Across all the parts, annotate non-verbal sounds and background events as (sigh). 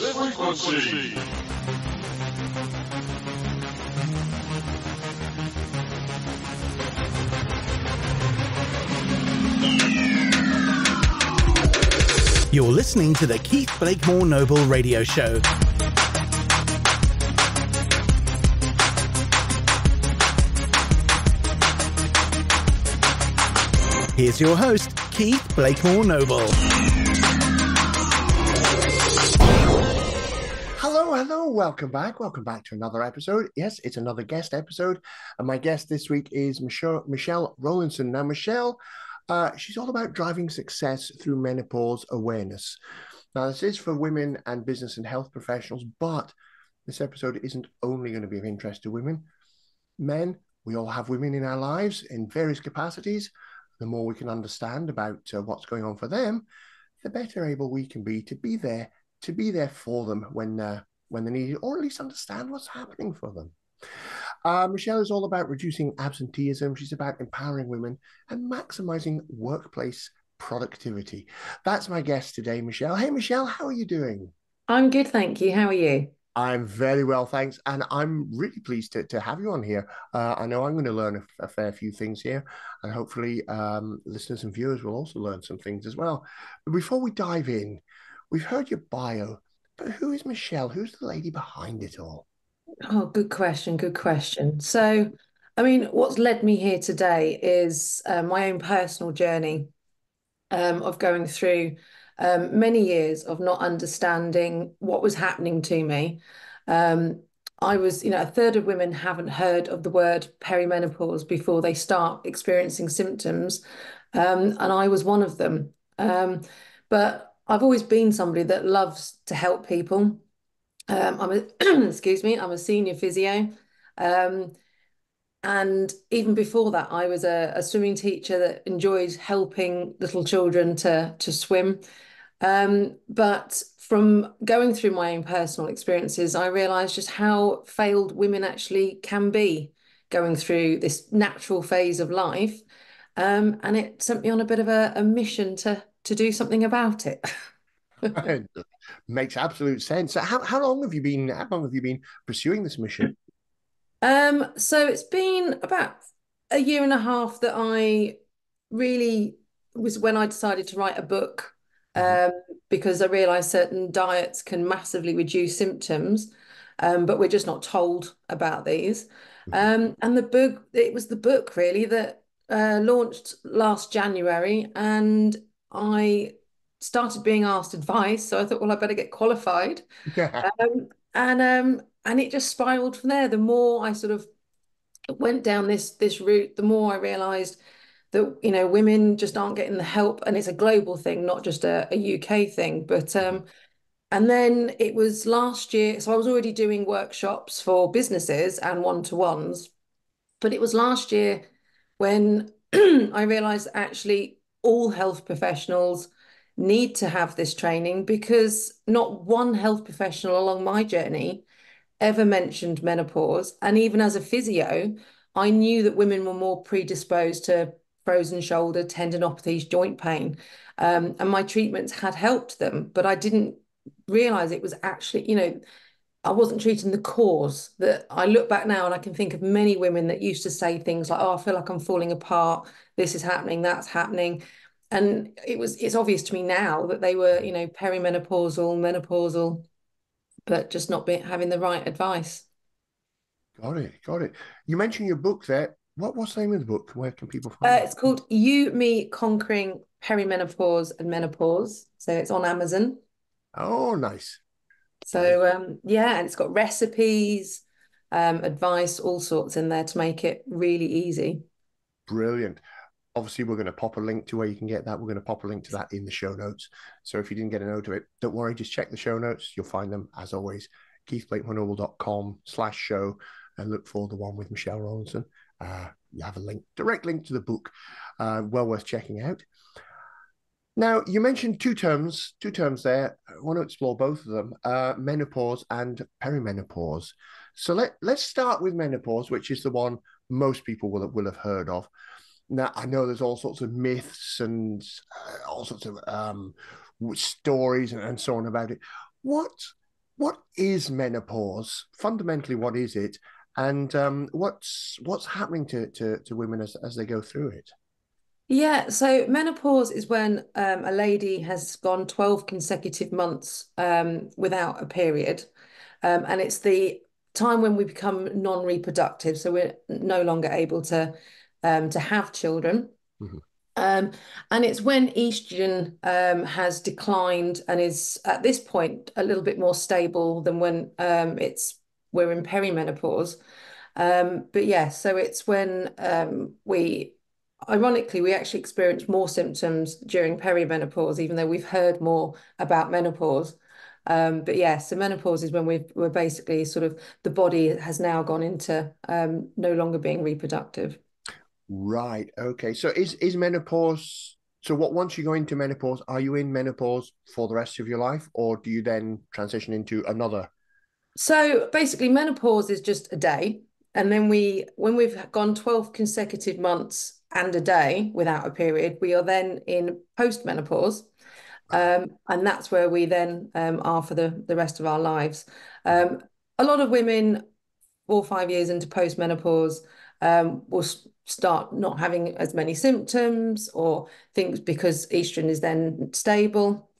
frequency. You're listening to the Keith Blakemore Noble Radio Show. Here's your host, Keith Blakemore Noble. Hello, welcome back. Welcome back to another episode. Yes, it's another guest episode. And my guest this week is Michelle, Michelle Rowlinson. Now, Michelle, uh, she's all about driving success through menopause awareness. Now, this is for women and business and health professionals, but this episode isn't only going to be of interest to women. Men, we all have women in our lives in various capacities. The more we can understand about uh, what's going on for them, the better able we can be to be there, to be there for them when uh, when they need it, or at least understand what's happening for them. Uh, Michelle is all about reducing absenteeism. She's about empowering women and maximizing workplace productivity. That's my guest today, Michelle. Hey, Michelle, how are you doing? I'm good, thank you. How are you? I'm very well, thanks. And I'm really pleased to, to have you on here. Uh, I know I'm going to learn a, a, fair few things here, and hopefully, um, listeners and viewers will also learn some things as well. But before we dive in, we've heard your bio, but who is Michelle? Who's the lady behind it all? Oh, good question. Good question. So, I mean, what's led me here today is uh, my own personal journey um, of going through um, many years of not understanding what was happening to me. Um, I was, you know, a third of women haven't heard of the word perimenopause before they start experiencing symptoms. Um, and I was one of them. Um, but I've always been somebody that loves to help people. Um, I'm a (clears throat) excuse me, I'm a senior physio. Um, and even before that, I was a, a, swimming teacher that enjoyed helping little children to to swim. Um, but from going through my own personal experiences, I realised just how failed women actually can be going through this natural phase of life. Um, and it sent me on a bit of a, a mission to to do something about it. (laughs) Makes absolute sense. How how long have you been? How long have you been pursuing this mission? Um, so it's been about a year and a half that I really was when I decided to write a book mm-hmm. um, because I realized certain diets can massively reduce symptoms, um, but we're just not told about these. Mm-hmm. Um, and the book, it was the book really that uh, launched last January, and I started being asked advice. So I thought, well, I better get qualified. Um, and um, and it just spiraled from there. The more I sort of went down this this route, the more I realised that you know women just aren't getting the help, and it's a global thing, not just a, a UK thing. But um, and then it was last year, so I was already doing workshops for businesses and one to ones, but it was last year when (clears throat) I realised actually all health professionals need to have this training because not one health professional along my journey ever mentioned menopause. And even as a physio, I knew that women were more predisposed to frozen shoulder, tendinopathies, joint pain. Um, and my treatments had helped them, but I didn't realize it was actually, you know, I wasn't treating the cause. That I look back now and I can think of many women that used to say things like, "Oh, I feel like I'm falling apart. This is happening. That's happening," and it was. It's obvious to me now that they were, you know, perimenopausal, menopausal, but just not be, having the right advice. Got it. Got it. You mentioned your book there. What was the name of the book? Where can people find uh, it? It's called You Me Conquering Perimenopause and Menopause. So it's on Amazon. Oh, nice. So um, yeah, and it's got recipes, um, advice, all sorts in there to make it really easy. Brilliant. Obviously we're going to pop a link to where you can get that. We're going to pop a link to that in the show notes. So if you didn't get a note of it don't worry just check the show notes. You'll find them as always keithblakemorenoble.com slash show and look for the one with michelle Rowlinson. uh, you have a link direct link to the book. Uh, well worth checking out now you mentioned two terms two terms there i want to explore both of them uh, menopause and perimenopause so let, let's start with menopause which is the one most people will, will have heard of now I know there's all sorts of myths and uh, all sorts of um, stories and, and, so on about it. What what is menopause? Fundamentally, what is it? And um, what's what's happening to, to, to women as, as they go through it? Yeah, so menopause is when um, a lady has gone 12 consecutive months um, without a period. Um, and it's the time when we become non-reproductive. So we're no longer able to um, to have children. Mm-hmm. Um, and it's when estrogen um, has declined and is at this point a little bit more stable than when um, it's we're in perimenopause. Um, but yeah, so it's when um, we ironically, we actually experience more symptoms during perimenopause, even though we've heard more about menopause. Um, but yeah, so menopause is when we we're basically sort of the body has now gone into um, no longer being reproductive. Right. Okay. So is is menopause? So what once you go into menopause, are you in menopause for the rest of your life, or do you then transition into another? So basically, menopause is just a day, and then we when we've gone twelve consecutive months and a day without a period, we are then in postmenopause. Um, and that's where we then um, are for the, the rest of our lives. Um, a lot of women, four or five years into postmenopause, um, will start not having as many symptoms or things because estrogen is then stable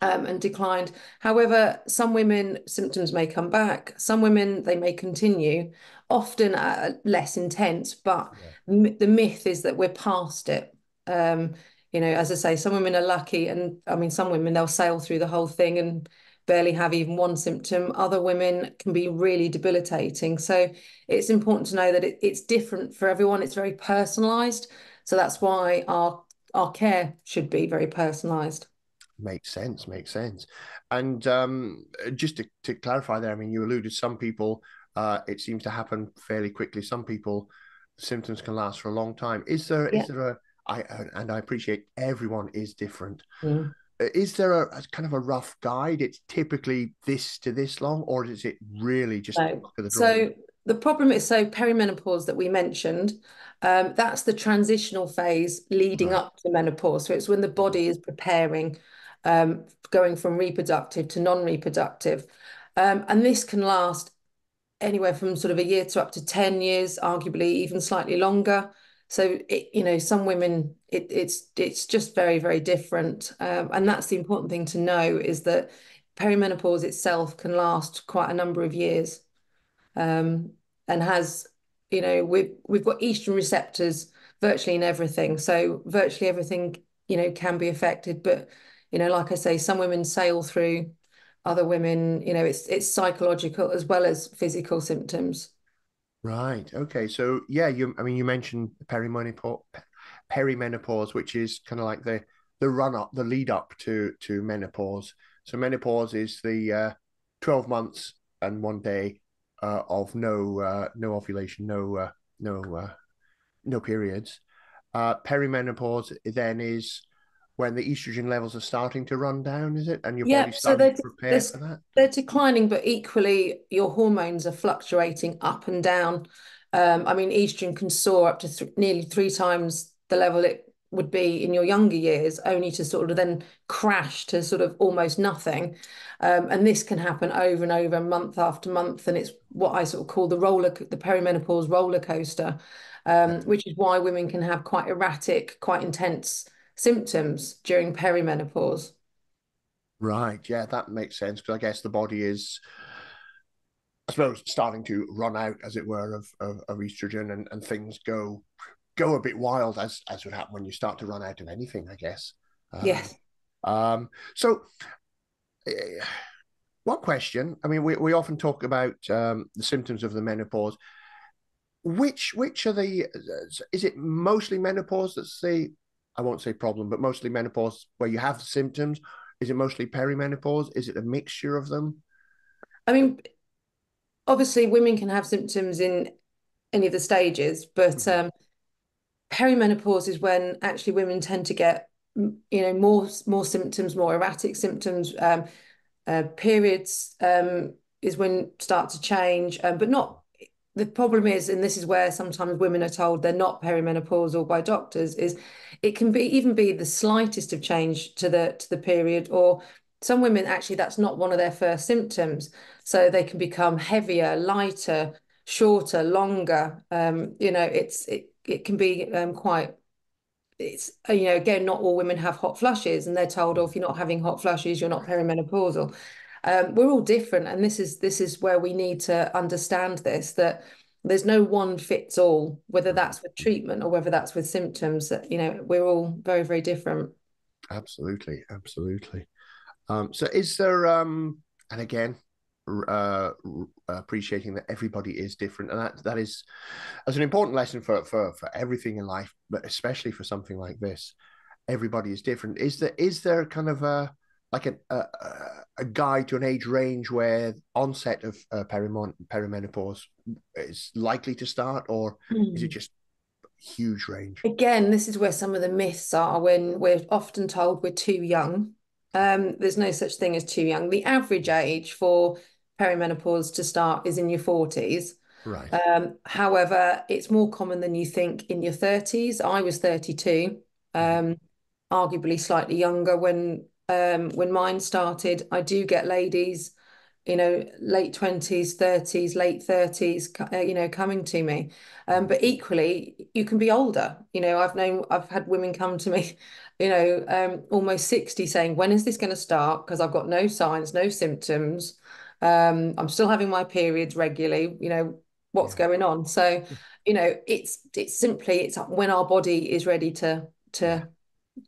um, and declined. However, some women symptoms may come back. Some women they may continue, often uh, less intense. But yeah. the myth is that we're past it. Um, you know, as I say, some women are lucky, and I mean, some women they'll sail through the whole thing and barely have even one symptom. Other women can be really debilitating. So it's important to know that it, it's different for everyone. It's very personalised. So that's why our our care should be very personalised. Makes sense. Makes sense. And um, just to, to clarify there, I mean, you alluded some people, uh, it seems to happen fairly quickly. Some people, symptoms can last for a long time. Is there? Yeah. Is there a? I and I appreciate everyone is different. Mm. Is there a, a, kind of a rough guide? It's typically this to this long, or is it really just no. the so? The problem is so perimenopause that we mentioned. Um, that's the transitional phase leading right. up to menopause. So it's when the body is preparing um, going from reproductive to non-reproductive. Um, and this can last anywhere from sort of a year to up to 10 years, arguably even slightly longer. So it, you know, some women, it, it's it's just very very different, um, and that's the important thing to know is that perimenopause itself can last quite a number of years, um, and has, you know, we've we've got estrogen receptors virtually in everything, so virtually everything you know can be affected, but you know like i say some women sail through other women you know it's it's psychological as well as physical symptoms. Right. Okay. So yeah you i mean you mentioned perimenopause perimenopause which is kind of like the the run up the lead up to to menopause. So menopause is the uh 12 months and one day uh, of no uh, no ovulation no uh, no uh, no periods. Uh perimenopause then is when the estrogen levels are starting to run down, is it? And your yeah, body's starting so to prepare for that? They're declining, but equally your hormones are fluctuating up and down. Um, I mean, estrogen can soar up to th- nearly three times the level it would be in your younger years, only to sort of then crash to sort of almost nothing. Um, and this can happen over and over, month after month. And it's what I sort of call the roller, the perimenopause roller coaster, um, which is why women can have quite erratic, quite intense symptoms during perimenopause. Right. Yeah, that makes sense because I guess the body is, I suppose, starting to run out, as it were, of, of, of estrogen, and, and things go go a bit wild, as as would happen when you start to run out of anything. I guess. Um, yes. Um. So. Uh, one question. I mean, we, we often talk about um, the symptoms of the menopause. Which which are the? Is it mostly menopause that's the I won't say problem, but mostly menopause where you have symptoms? Is it mostly perimenopause? Is it a mixture of them? I mean, obviously, women can have symptoms in any of the stages, but mm-hmm. um, perimenopause is when actually women tend to get, you know, more more symptoms, more erratic symptoms. Um, uh, periods um, is when start to change, um, but not the problem is, and this is where sometimes women are told they're not perimenopausal by doctors, is it can be even be the slightest of change to the to the period, or some women actually that's not one of their first symptoms. So they can become heavier, lighter, shorter, longer. Um, you know, it's it it can be um, quite it's you know again not all women have hot flushes and they're told oh if you're not having hot flushes you're not perimenopausal um, we're all different and this is this is where we need to understand this that there's no one fits all whether that's with treatment or whether that's with symptoms that you know we're all very very different absolutely absolutely um, so is there um and again uh, appreciating that everybody is different, and that that is as an important lesson for for for everything in life, but especially for something like this. Everybody is different. Is there is there kind of a like a a, a guide to an age range where onset of uh, perimenopause is likely to start, or mm. is it hmm. just huge range? Again, this is where some of the myths are. When we're often told we're too young. Um, there's no such thing as too young. The average age for perimenopause to start is in your 40s. Right. Um, however, it's more common than you think in your 30s. I was 32, um, arguably slightly younger when um, when mine started. I do get ladies, you know, late 20s, 30s, late 30s, uh, you know, coming to me. Um, but equally, you can be older. You know, I've known, I've had women come to me, (laughs) you know, um, almost 60 saying, when is this going to start? Because I've got no signs, no symptoms. Um, I'm still having my periods regularly. You know what's yeah. going on. So, you know, it's it's simply it's when our body is ready to to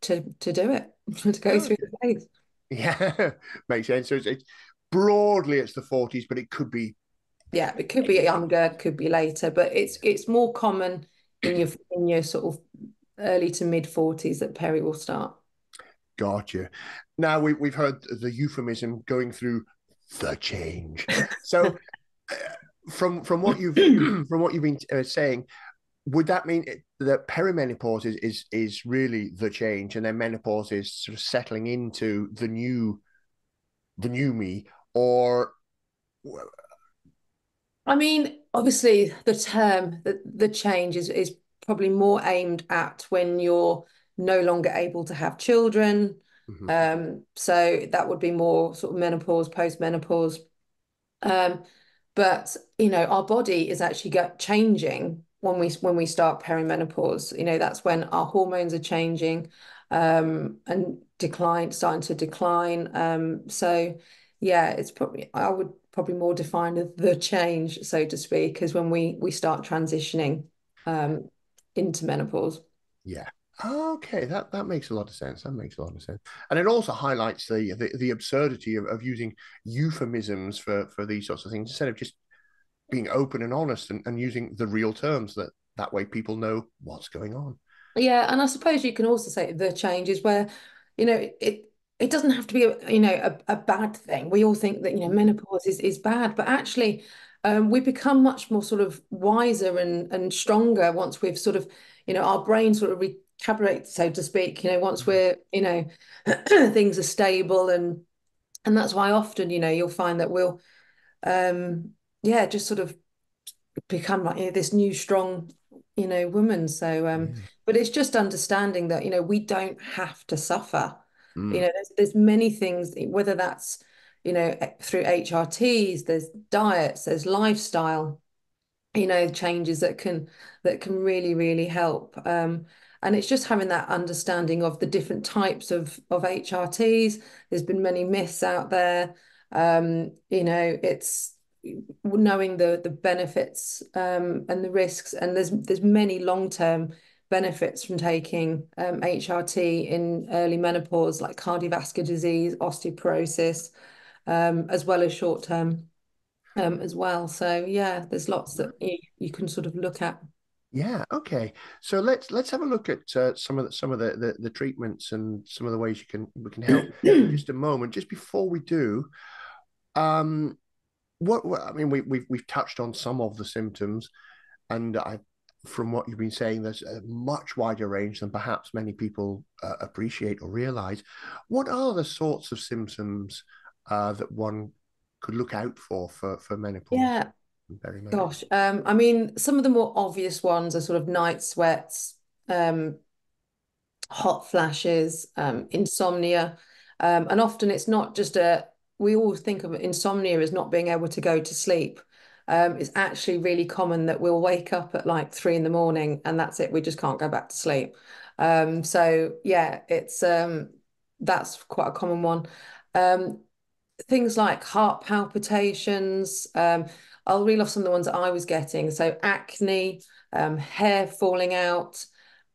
to to do it (laughs) to go through the phase. Yeah, (laughs) makes sense. So it's, it's broadly it's the 40s, but it could be. Yeah, it could be younger, could be later, but it's it's more common in your in your sort of early to mid 40s that peri will start. Gotcha. Now we, we've heard the euphemism going through the change. So, (laughs) uh, from from what you've (clears throat) from what you've been uh, saying, would that mean that perimenopause is, is is really the change, and then menopause is sort of settling into the new, the new me, or? I mean, obviously, the term the the change is is probably more aimed at when you're no longer able to have children Mm-hmm. Um, so that would be more sort of menopause, post-menopause. Um, but you know, our body is actually get changing when we when we start perimenopause. You know, that's when our hormones are changing um, and decline, starting to decline. Um, so yeah, it's probably I would probably more define the change, so to speak, as when we we start transitioning um, into menopause. Yeah, Okay, that, that makes a lot of sense. That makes a lot of sense, and it also highlights the the, the absurdity of, of using euphemisms for for these sorts of things instead of just being open and honest and, and using the real terms. That that way people know what's going on. Yeah, and I suppose you can also say the changes where, you know, it it doesn't have to be a you know a, a bad thing. We all think that you know menopause is is bad, but actually. Um, we become much more sort of wiser and and stronger once we've sort of you know our brain sort of re- so to speak. You know, once mm-hmm. we're, you know, (clears throat) things are stable and and that's why often, you know, you'll find that we'll um yeah, just sort of become like you know, this new strong, you know, woman. So um, mm. but it's just understanding that, you know, we don't have to suffer. Mm. You know, there's there's many things, whether that's you know through HRTs, there's diets, there's lifestyle, you know, changes that can that can really really help. Um, and it's just having that understanding of the different types of of HRTs. There's been many myths out there. Um, you know, it's knowing the the benefits um, and the risks, and there's there's many long term benefits from taking um, HRT in early menopause, like cardiovascular disease, osteoporosis, um, as well as short term um, as well. So yeah, there's lots that you, you can sort of look at. Yeah. Okay. So let's let's have a look at uh, some of the, some of the, the, the treatments and some of the ways you can we can help. (clears throat) just a moment. Just before we do, um, what, what I mean, we we've we've touched on some of the symptoms, and I, from what you've been saying, there's a much wider range than perhaps many people uh, appreciate or realize. What are the sorts of symptoms uh, that one could look out for for for menopause? Yeah. Very. Gosh, um, I mean, some of the more obvious ones are sort of night sweats, um, hot flashes, um, insomnia. Um, and often it's not just a, we all think of insomnia as not being able to go to sleep. Um, it's actually really common that we'll wake up at like three in the morning and that's it. We just can't go back to sleep. Um, so yeah, it's um, that's quite a common one. Um, things like heart palpitations. Um, I'll reel off some of the ones that I was getting. So acne, um, hair falling out,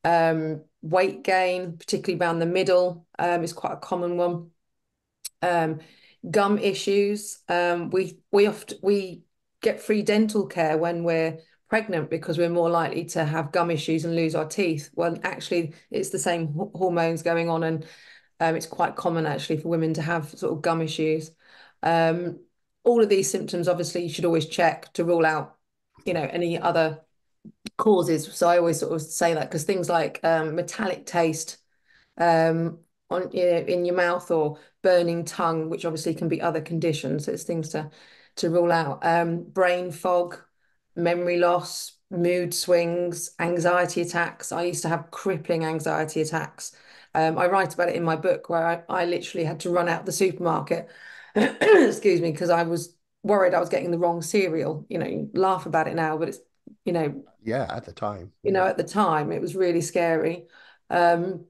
um, weight gain, particularly around the middle, um, is quite a common one. Um, gum issues. Um, we we often we get free dental care when we're pregnant because we're more likely to have gum issues and lose our teeth. Well, actually, it's the same hormones going on, and um, it's quite common actually for women to have sort of gum issues. Um, all of these symptoms, obviously, you should always check to rule out, you know, any other causes. So I always sort of say that because things like um, metallic taste um, on you know, in your mouth or burning tongue, which obviously can be other conditions. So it's things to to rule out. Um, brain fog, memory loss, mood swings, anxiety attacks. I used to have crippling anxiety attacks. Um, I write about it in my book where I, I literally had to run out the supermarket, (clears throat) excuse me, because I was worried I was getting the wrong cereal. You know, you laugh about it now, but it's, you know, yeah, at the time, you know, at the time it was really scary. Um,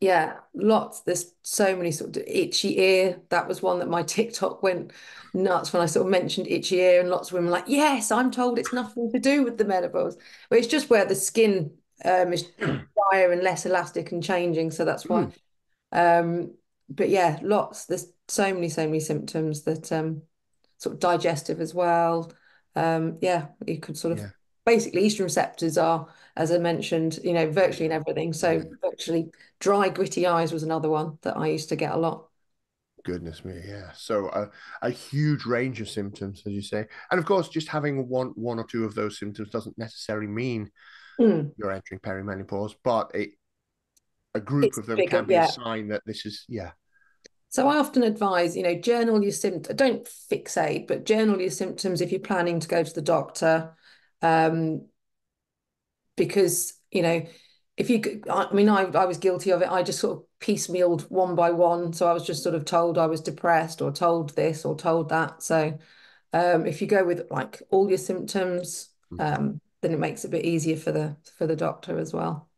yeah, lots. There's so many sort of itchy ear. That was one that my TikTok went nuts when I sort of mentioned itchy ear, and lots of women like, yes, I'm told it's nothing to do with the menopause, but it's just where the skin um, is (clears throat) drier and less elastic and changing. So that's why. Mm. Um, but yeah, lots. There's so many, so many symptoms that um, sort of digestive as well. Um, yeah, you could sort of yeah. Basically estrogen receptors are as I mentioned, you know, virtually in everything. So virtually dry, gritty eyes was another one that I used to get a lot. Goodness me, yeah. So a, a huge range of symptoms, as you say, and of course, just having one one or two of those symptoms doesn't necessarily mean mm. you're entering perimenopause, but it a group it's of them bigger, can be yeah. a sign that this is yeah. So I often advise, you know, journal your symptoms. Don't fixate, but journal your symptoms if you're planning to go to the doctor. Um, because you know if you i mean i, I was guilty of it. I just sort of piecemealed one by one. So i was just sort of told i was depressed or told this or told that. So um, if you go with like all your symptoms hmm. um, then it makes it a bit easier for the for the doctor as well.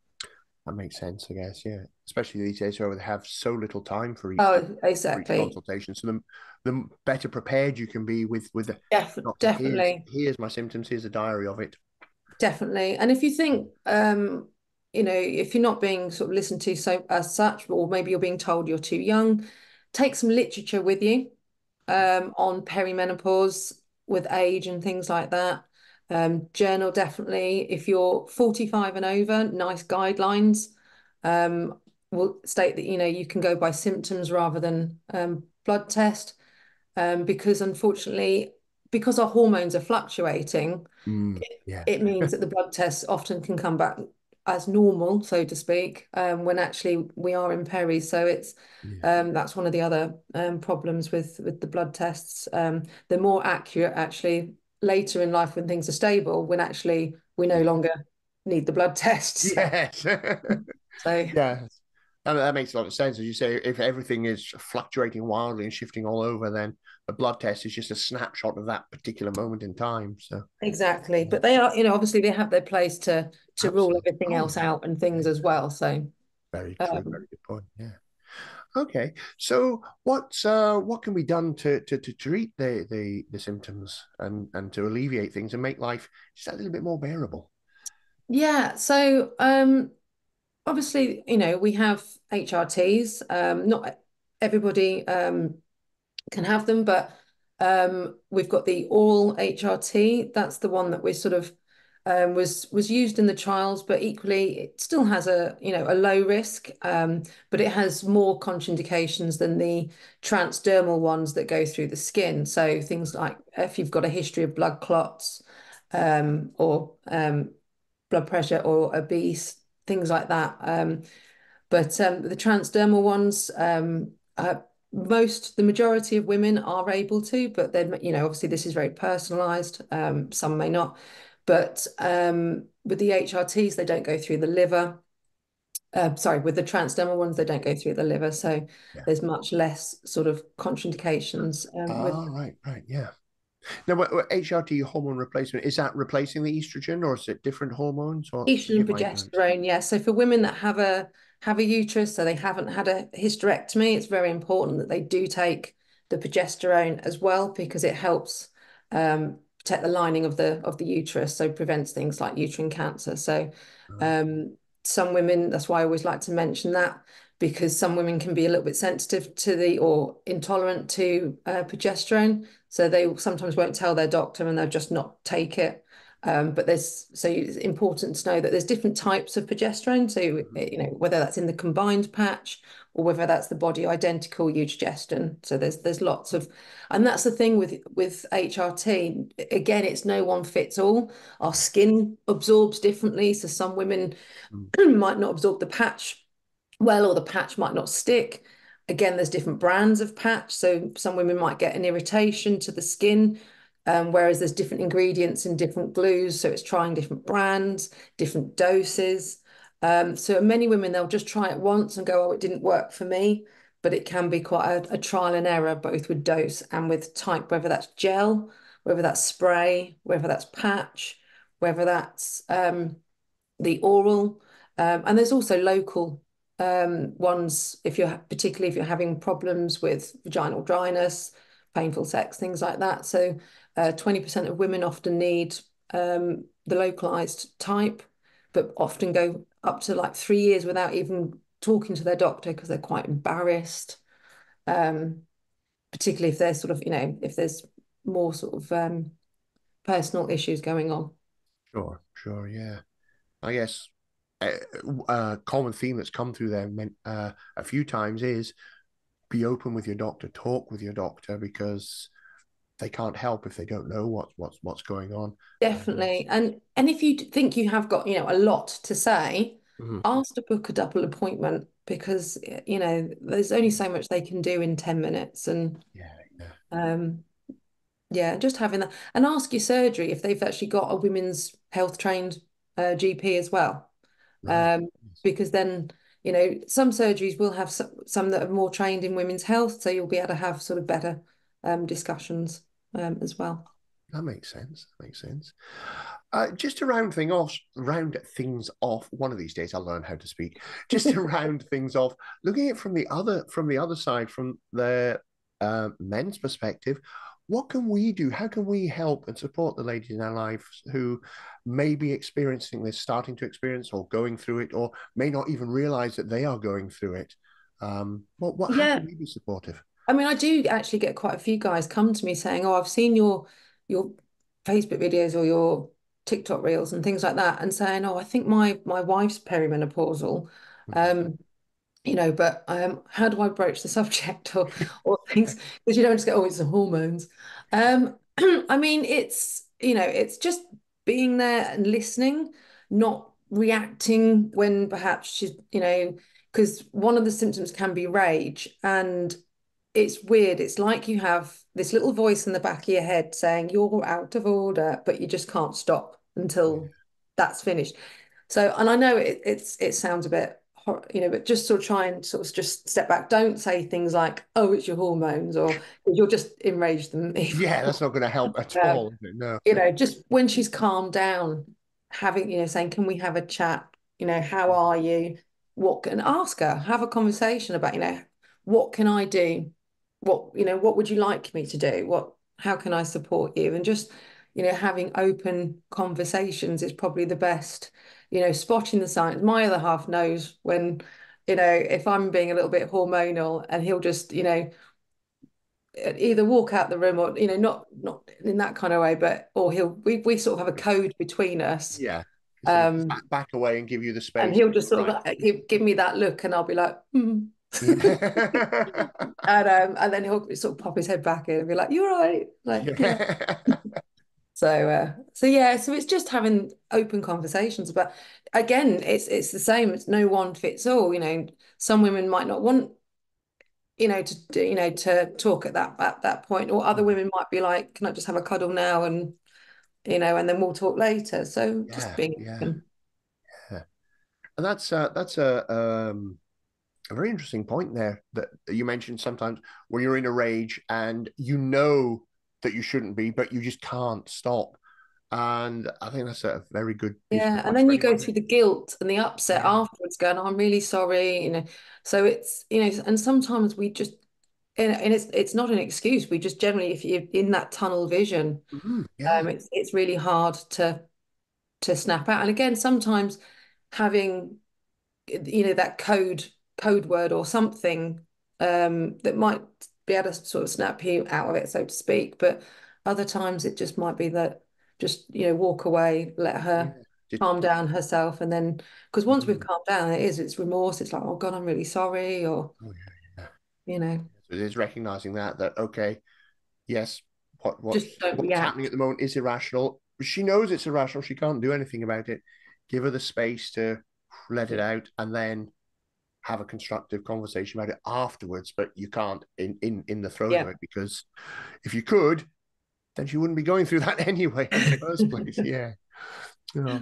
That makes sense i guess yeah. Especially these days where they have so little time for each, oh exactly each consultation. So the, the better prepared you can be with with the Def- definitely here's, here's my symptoms here's a diary of it definitely. And if you think, um, you know, if you're not being sort of listened to so as such, or maybe you're being told you're too young, take some literature with you um, on perimenopause with age and things like that. Um, journal definitely. If you're 45 and over, NICE guidelines um, will state that you know you can go by symptoms rather than um, blood test, um, because unfortunately because our hormones are fluctuating, mm, yeah. it, it, means that the blood tests often can come back as normal, so to speak, um, when actually we are in peri. So it's yeah. um, that's one of the other um, problems with with the blood tests. Um, they're more accurate actually later in life when things are stable, when actually we no longer need the blood (laughs) tests. Yes. (laughs) so (laughs) yeah. That makes a lot of sense. As you say, if everything is fluctuating wildly and shifting all over, then a blood test is just a snapshot of that particular moment in time. So exactly, but they are, you know, obviously they have their place to to Absolutely. rule everything else out and things as well. So very true, um, very good point. Yeah. Okay, so what's uh, what can be done to, to to treat the the the symptoms and and to alleviate things and make life just a little bit more bearable? Yeah. So um, obviously, you know, we have HRTs. Um, not everybody um can have them, but um, we've got the oral HRT. That's the one that we're sort of um, was was used in the trials, but equally it still has a you know a low risk, um, but it has more contraindications than the transdermal ones that go through the skin. So things like if you've got a history of blood clots um, or um, blood pressure or obese, things like that. Um, but um, the transdermal ones, um, uh, most the majority of women are able to but then you know obviously this is very personalized um, some may not but um, with the HRTs they don't go through the liver uh, sorry, with the transdermal ones, they don't go through the liver, so Yeah. there's much less sort of contraindications um, with Ah, right, right, yeah. Now, HRT hormone replacement is that replacing the estrogen, or is it different hormones? Or estrogen and forgive my ignorance. progesterone. Yeah, so for women that have a have a uterus, so they haven't had a hysterectomy, it's very important that they do take the progesterone as well because it helps um, protect the lining of the of the uterus, so prevents things like uterine cancer. So um, some women, that's why I always like to mention that because some women can be a little bit sensitive to the or intolerant to uh, progesterone, so they sometimes won't tell their doctor and they'll just not take it. Um, but there's so it's important to know that there's different types of progesterone. So you know whether that's in the combined patch or whether that's the body identical Utrogestan. So there's there's lots of, and that's the thing with with HRT. Again, it's no one fits all. Our skin absorbs differently. So some women (clears throat) might not absorb the patch well, or the patch might not stick. Again, there's different brands of patch. So some women might get an irritation to the skin, um, whereas there's different ingredients in different glues. So it's trying different brands, different doses. Um, so many women, they'll just try it once and go, oh, it didn't work for me. But it can be quite a, a trial and error, both with dose and with type, whether that's gel, whether that's spray, whether that's patch, whether that's um, the oral. Um, and there's also local um, ones if you're particularly if you're having problems with vaginal dryness, painful sex, things like that. So uh, 20% of women often need um, the localized type, but often go up to like three years without even talking to their doctor because they're quite embarrassed. Um, particularly if there's sort of, you know, if there's more sort of um, personal issues going on. Sure, sure, yeah. I guess a, common theme that's come through there uh, a few times is be open with your doctor, talk with your doctor because they can't help if they don't know what what's what's going on. Definitely, and and if you think you have got you know a lot to say, Mhm. ask to book a double appointment because you know there's only so much they can do in 10 minutes and Yeah, yeah. um yeah just having that and ask your surgery if they've actually got a women's health trained uh, GP as well Right. um because then you know some surgeries will have some, some that are more trained in women's health so you'll be able to have sort of better um discussions um as well That makes sense. That makes sense. Uh, just to round thing off, round things off. One of these days, I'll learn how to speak. Just to (laughs) round things off, looking at it from the other from the other side, from the uh, men's perspective, what can we do? How can we help and support the ladies in our lives who may be experiencing this, starting to experience, or going through it, or may not even realize that they are going through it? Um, what what how can we be supportive? I mean, I do actually get quite a few guys come to me saying, "Oh, I've seen your your Facebook videos or your TikTok reels and things like that," and saying, "Oh, I think my my wife's perimenopausal." (laughs) Um, you know, but um, how do I broach the subject or (laughs) or things? Because you don't just go, "Oh, it's the hormones." Um, (clears throat) I mean, it's you know, it's just being there and listening, not reacting when perhaps she's, you know, because one of the symptoms can be rage and it's weird. It's like you have this little voice in the back of your head saying you're out of order, but you just can't stop until that's finished. So, and I know it, it's it sounds a bit, you know, but just sort of try and sort of just step back. Don't say things like, "Oh, it's your hormones," or "You'll just enrage them." (laughs) Yeah, that's not going to help at Um, all. No. you know, just when she's calmed down, having, you know, saying, Can we have a chat? You know, how are you? What can ask her, have a conversation about, you know, what can I do? What, you know, what would you like me to do? What, how can I support you? And just, you know, having open conversations is probably the best, you know, spotting the signs. My other half knows when, you know, if I'm being a little bit hormonal and he'll just, you know, either walk out the room or you know not not in that kind of way but or he'll we, we sort of have a code between us Yeah. Um, back, back away and give you the space. and he'll just sort of Right. like, give, give me that look and I'll be like hmm. (laughs) And um and then he'll sort of pop his head back in and be like you're right like yeah. (laughs) so uh so yeah so it's just having open conversations but again it's it's the same it's no one fits all you know some women might not want you know to do- you know to talk at that at that point or other women might be like can I just have a cuddle now and you know and then we'll talk later so Yeah, just being yeah. open. and that's uh, that's a um, a very interesting point there that you mentioned. Sometimes when you're in a rage and you know that you shouldn't be, but you just can't stop. And I think that's a very good. Yeah, and then you go through the guilt and the upset yeah. afterwards, going, oh, "I'm really sorry," you know. So it's you know, and sometimes we just, and, and it's it's not an excuse. We just generally, if you're in that tunnel vision, mm-hmm. yeah. um, it's it's really hard to to snap out. And again, sometimes having, you know, that code code word or something um, that might be able to sort of snap you out of it, so to speak. But other times it just might be that just you know walk away let her yeah. calm down herself and then because once mm-hmm. we've calmed down it is it's remorse it's like oh god i'm really sorry or oh, yeah, yeah. you know so it is recognizing that that okay yes what what what's happening at the moment is irrational she knows it's irrational she can't do anything about it give her the space to let it out and then have a constructive conversation about it afterwards but you can't in in in the throw of it because if you could then she wouldn't be going through that (laughs) anyway in the first place. (laughs) Yeah.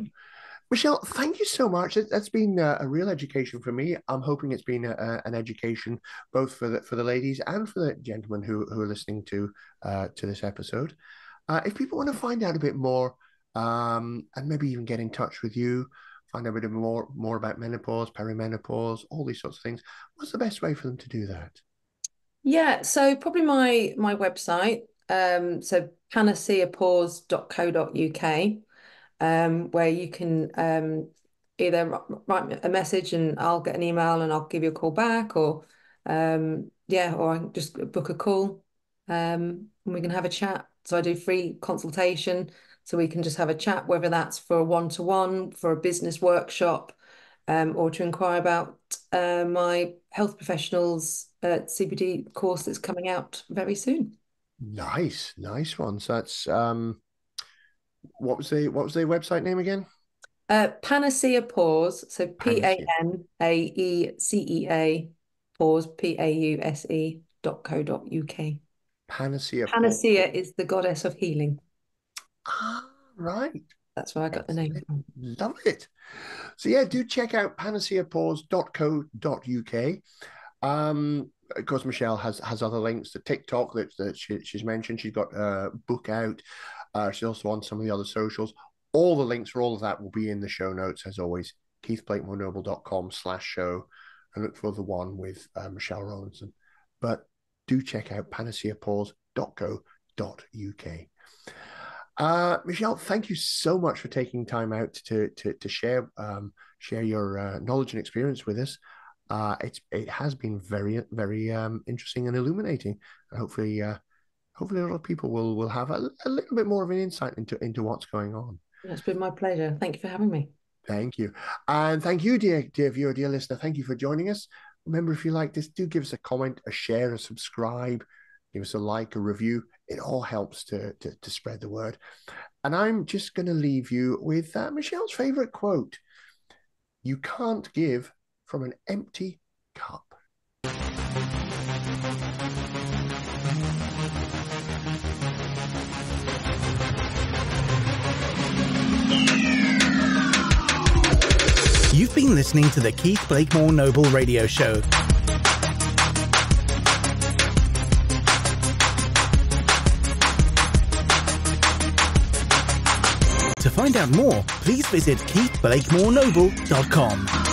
Michelle, thank you so much. That's been a, real education for me. I'm hoping it's been a, an education both for the for the ladies and for the gentlemen who, who are listening to uh, to this episode. Uh, if people want to find out a bit more um, and maybe even get in touch with you, find out a bit more more about menopause, perimenopause, all these sorts of things, what's the best way for them to do that? Yeah, so probably my my website, um, so panaceapause.co.uk, um, where you can um, either write a message and I'll get an email and I'll give you a call back, or um, yeah, or I just book a call um, and we can have a chat. So I do free consultation, so we can just have a chat, whether that's for a one to one, for a business workshop, um, or to inquire about uh, my health professionals uh, CPD course that's coming out very soon. Nice, nice ones. That's um, what was the what was the website name again? Uh, Panacea Pause. So P A N A E C E A Pause P A U S E dot co dot uk. Panacea. Panacea pause. is the goddess of healing. Ah, right. That's where I got the name from. Love it. So yeah, do check out panaceapause.co.uk. Um, of course, Michelle has has other links to TikTok that, that she, she's mentioned. She's got a book out. Uh, she's also on some of the other socials. All the links for all of that will be in the show notes, as always. KeithBlakemoreNoble.com slash show and look for the one with uh, Michelle Rowlinson. But do check out panaceapause.co.uk. Uh, Michelle, thank you so much for taking time out to to, to share um, share your uh, knowledge and experience with us uh, it's it has been very very um, interesting and illuminating. hopefully, uh, hopefully, a lot of people will will have a, a, little bit more of an insight into into what's going on. It's been my pleasure. Thank you for having me. Thank you, and thank you, dear dear viewer, dear listener. Thank you for joining us. Remember, if you like this, do give us a comment, a share, a subscribe, give us a like, a review. It all helps to to, to spread the word. And I'm just going to leave you with uh, Michelle's favorite quote: "You can't give from an empty cup. You've been listening to the Keith Blakemore Noble Radio Show. Find out more, please visit keithblakemorenoble.com.